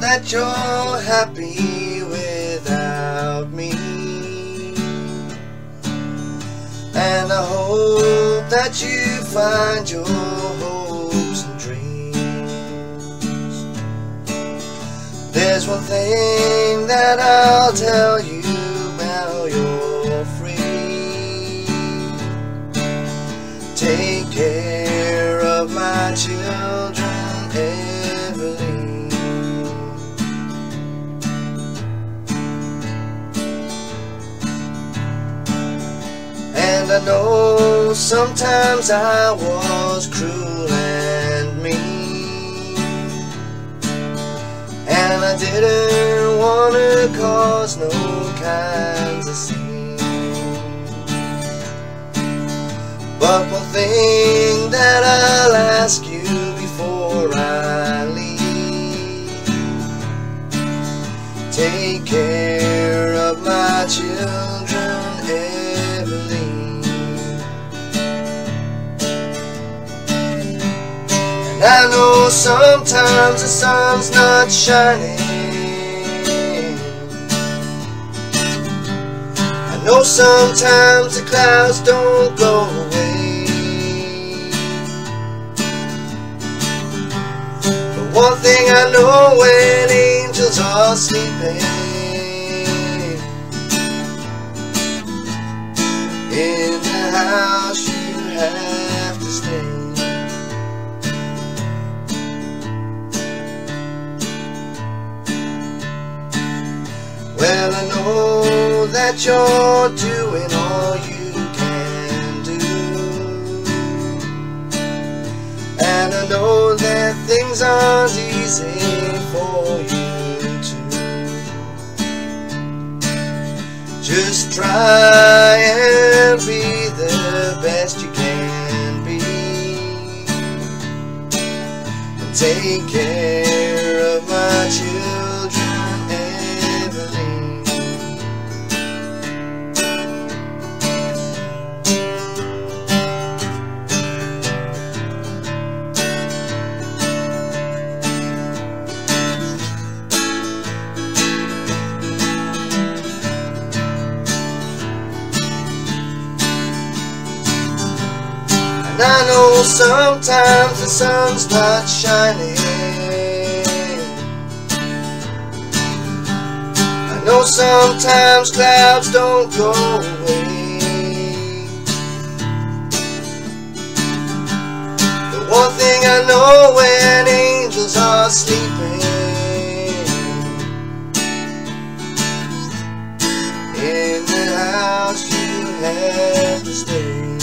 that you're happy without me. And I hope that you find your hopes and dreams. There's one thing that I'll tell you now you're free. Take care of my children, I know sometimes I was cruel and mean. And I didn't want to cause no kinds of scene. But one thing that I'll ask you before I leave Take care of my children, I know sometimes the sun's not shining. I know sometimes the clouds don't go away. But one thing I know when angels are sleeping In the house you have Well, I know that you're doing all you can do. And I know that things aren't easy for you too. Just try and be the best you can be. And take care I know sometimes the sun's not shining. I know sometimes clouds don't go away. The one thing I know when angels are sleeping in the house you have to stay.